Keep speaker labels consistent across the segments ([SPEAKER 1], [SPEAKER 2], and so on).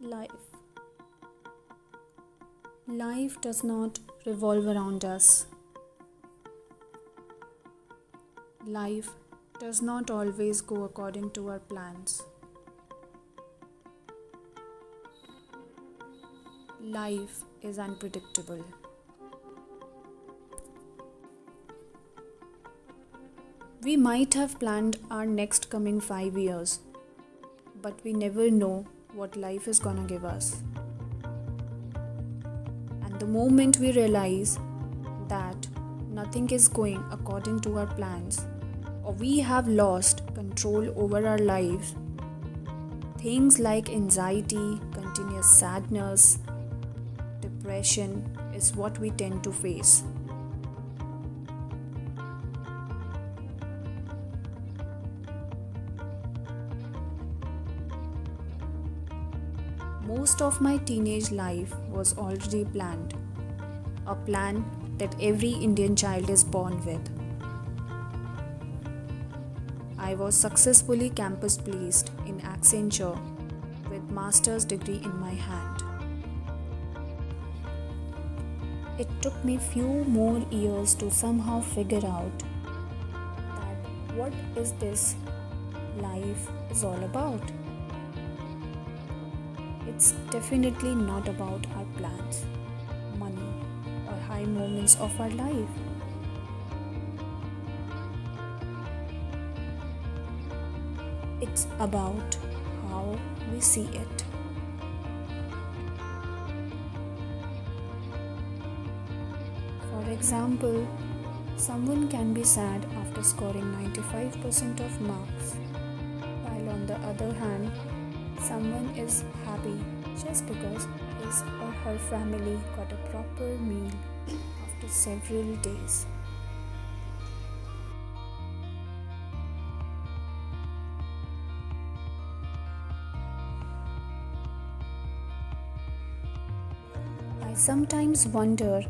[SPEAKER 1] life. Life does not revolve around us. Life does not always go according to our plans. Life is unpredictable. We might have planned our next coming five years, but we never know what life is gonna give us. And the moment we realize that nothing is going according to our plans, or we have lost control over our lives, things like anxiety, continuous sadness, depression is what we tend to face. Most of my teenage life was already planned. A plan that every Indian child is born with. I was successfully campus placed in Accenture with master's degree in my hand. It took me few more years to somehow figure out that what is this life is all about. It's definitely not about our plans, money, or high moments of our life. It's about how we see it. For example, someone can be sad after scoring 95% of marks, while on the other hand, someone is happy just because his or her family got a proper meal after several days. I sometimes wonder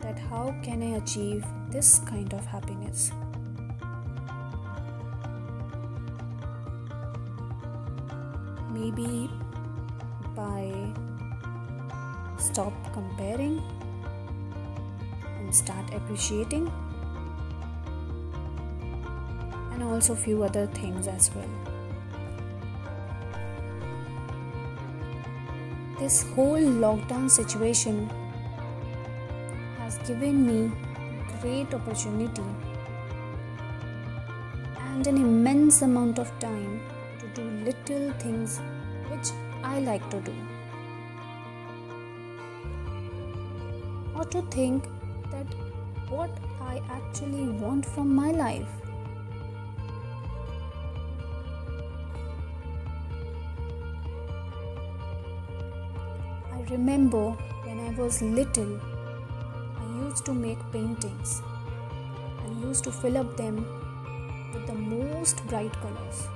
[SPEAKER 1] that how can I achieve this kind of happiness? Maybe by stop comparing and start appreciating and also few other things as well. This whole lockdown situation has given me great opportunity and an immense amount of time do little things which I like to do. Or to think that what I actually want from my life. I remember when I was little, I used to make paintings and used to fill up them with the most bright colors.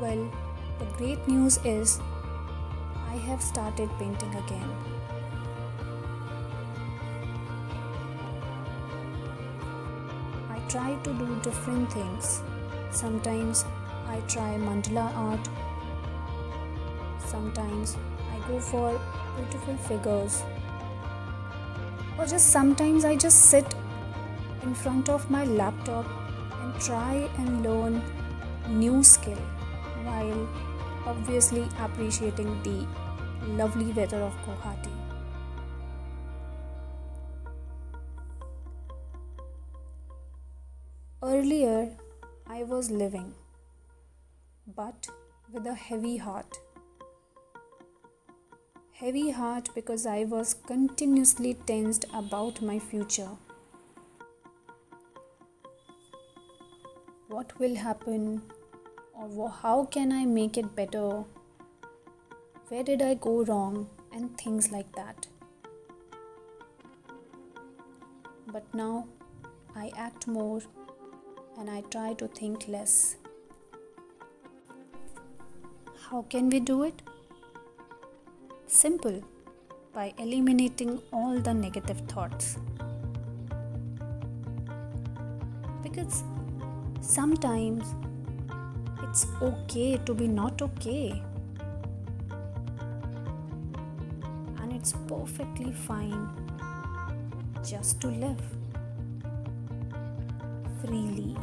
[SPEAKER 1] Well, the great news is I have started painting again. I try to do different things. Sometimes I try mandala art. Sometimes I go for beautiful figures. Or just sometimes I just sit in front of my laptop and try and learn new skill while obviously appreciating the lovely weather of Guwahati. Earlier, I was living, but with a heavy heart. Heavy heart because I was continuously tensed about my future. What will happen or how can I make it better? Where did I go wrong? And things like that. But now I act more and I try to think less. How can we do it? Simple by eliminating all the negative thoughts. Because sometimes it's okay to be not okay. And it's perfectly fine just to live freely.